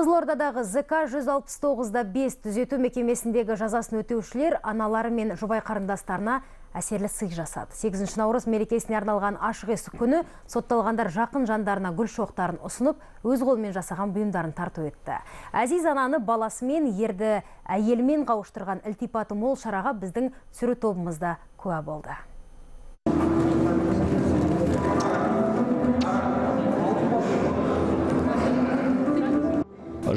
Қызылордадағы ЗК 169-да 5 түзету мекемесіндегі жазасын өтеушілер аналары мен жұбай қарындастарына әсерлі сый жасады. 8 наурыз мерекесіне арналған ашық есік күні сотталғандар жақын жандарына гүл шоқтарын ұсынып, өз қолымен жасаған бұйымдарын тарту етті. Әзиз ананы баласымен, ерді әйелімен қауыштырған ілтипаты мол шараға біздің түсіру тобымызда куә болды.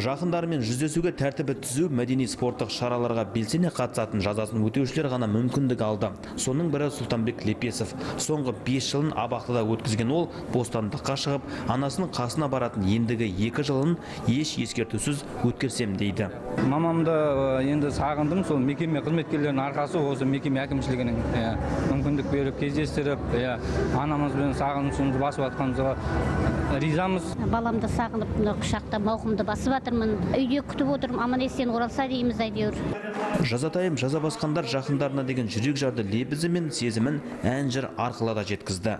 Жақындарымен жүздесуге тәртібі түзу мәдени спорттық шараларға белсене қатысатын жазасын өтеушілер ғана мүмкіндік алды. Соның бірі Сұлтанбек Лепесов. Соңғы 5 жылын абақтыда өткізген ол бостандыққа шығып, анасының қасына баратын ендігі 2 жылын еш ескертусіз өткерсем дейді. Мамамды енді сағындым, сол мекеме қызметкерлерінің арқасы осы мекеме әкімшілігінің мүмкіндік беріп кездестіріп, анамызбен сағынышымызды басып жатқанымызға ризамыз. Баламды сағынып, құшақта мауқымды басып жатырмын. Үйде күтіп отырмын аман есен оралса дейміз әйтеуір. Жазатайым жаза басқандар жақындарына деген жүрек жарды лебізі мен сезімін ән жыр арқылы да жеткізді.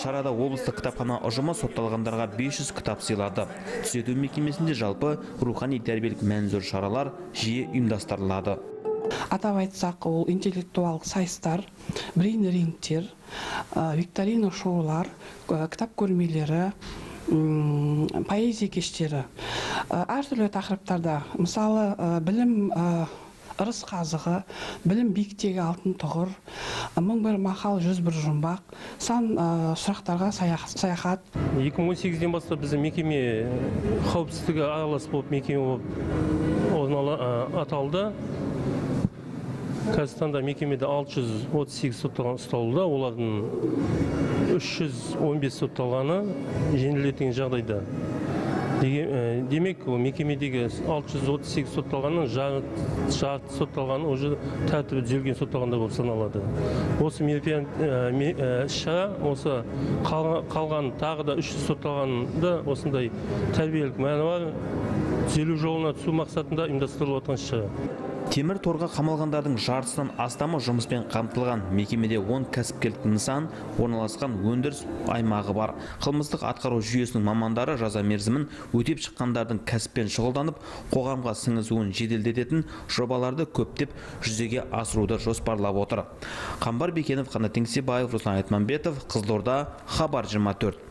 Шарада облыстық кітапхана ұжымы сотталғандарға 500 кітап сыйлады. Түзету мекемесінде жалпы рухани тәрбиелік мән зор шаралар жиі ұйымдастырылады. Атап айтсақ ол интеллектуалдық сайыстар брейн рингтер викторина шоулар кітап көрмелері поэзия кештері. Әртүрлі тақырыптарда мысалы білім ырыс қазығы білім биіктегі алтын тұғыр мың бір мақал жүз бір жұмбақ сан сұрақтарға саяхат. 2018-ден бастап біздің мекеме қауіпсіздігі аралас болып мекеме болып аталды. Қазіргі таңда мекемеде 638 сотталған ұсталуда олардың 315 сотталғаны жеңілдетілген жағдайда демек мекемедегі 638 сотталғанның жарты сотталғаны уже тәртібі түзелген сотталғандар болып саналады осы іс шара осы қалған тағы да 300 сотталғанды осындай тәрбиелік мәні бар түзелу жолына түсу мақсатында ұйымдастырылып жатқан іс шара темір торға қамалғандардың жартысынан астамы жұмыспен қамтылған. Мекемеде 10 кәсіпкерлік нысан орналасқан өндіріс аймағы бар. Қылмыстық атқару жүйесінің мамандары жаза мерзімін өтеп шыққандардың кәсіппен шұғылданып қоғамға сіңісуін жеделдететін жобаларды көптеп жүзеге асыруды жоспарлап отыр. Қамбар бекенов қанат еңсебаев руслан айтмамбетов қызылорда хабар 24